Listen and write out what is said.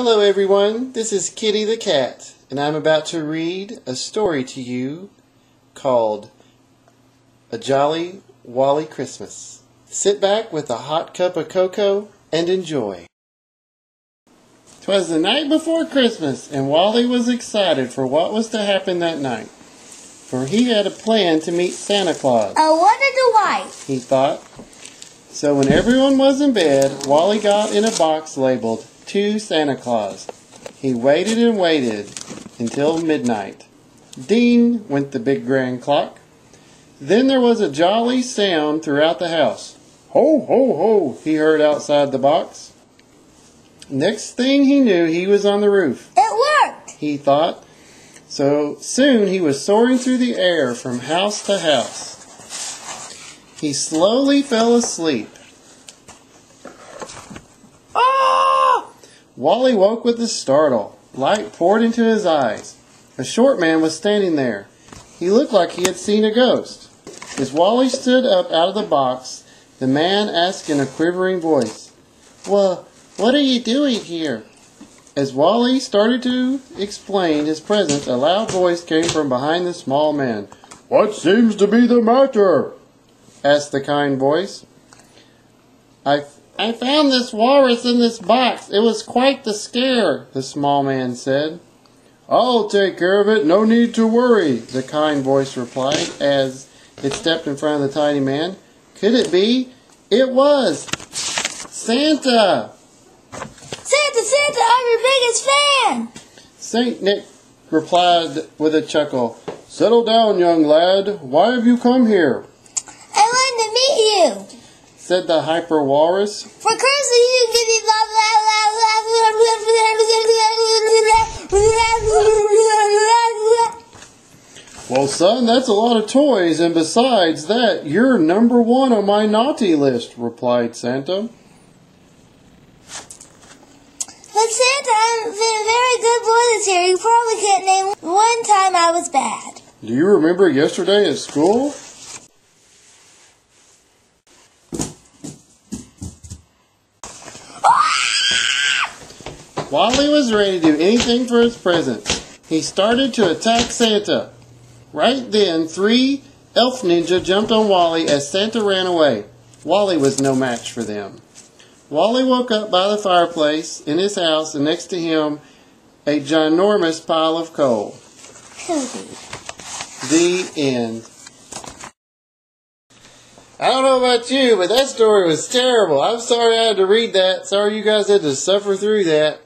Hello, everyone. This is Kitty the Cat, and I'm about to read a story to you called A Jolly Wally Christmas. Sit back with a hot cup of cocoa and enjoy. 'Twas the night before Christmas, and Wally was excited for what was to happen that night. For he had a plan to meet Santa Claus, I wanted to white. he thought. So when everyone was in bed, Wally got in a box labeled To Santa Claus. He waited and waited until midnight. Ding went the big grand clock. Then there was a jolly sound throughout the house. Ho, ho, ho, he heard outside the box. Next thing he knew, he was on the roof, It worked. he thought. So soon he was soaring through the air from house to house. He slowly fell asleep. Oh! Wally woke with a startle. Light poured into his eyes. A short man was standing there. He looked like he had seen a ghost. As Wally stood up out of the box, the man asked in a quivering voice, Well, what are you doing here? As Wally started to explain his presence, a loud voice came from behind the small man. What seems to be the matter? asked the kind voice. I, I found this walrus in this box. It was quite the scare, the small man said. I'll take care of it. No need to worry, the kind voice replied as it stepped in front of the tiny man. Could it be? It was! Santa! Santa, Santa, I'm your biggest fan. Saint Nick replied with a chuckle. Settle down, young lad. Why have you come here? I wanted to meet you. Said the hyper walrus. For Christmas, you give me blah, blah, blah, Well, son, that's a lot of toys, and besides that, you're number one on my naughty list, replied Santa. But Santa, been a very good boy this year. You probably can't name one time I was bad. Do you remember yesterday at school? Wally was ready to do anything for his presents. He started to attack Santa. Right then, three elf ninja jumped on Wally as Santa ran away. Wally was no match for them. Wally woke up by the fireplace in his house, and next to him, a ginormous pile of coal. The end. I don't know about you, but that story was terrible. I'm sorry I had to read that. Sorry you guys had to suffer through that.